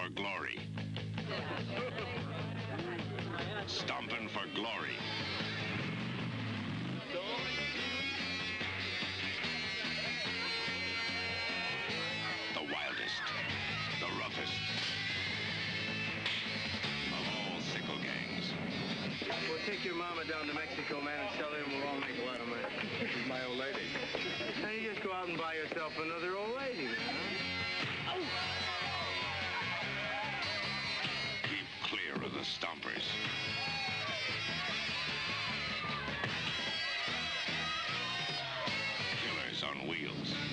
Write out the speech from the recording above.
for glory. Stomping for glory. The wildest. The roughest. Of all sickle gangs. Well, take your mama down to Mexico, man, and sell her, we'll all make a lot of money. She's my old lady. Now you just go out and buy yourself another old lady, man. On wheels.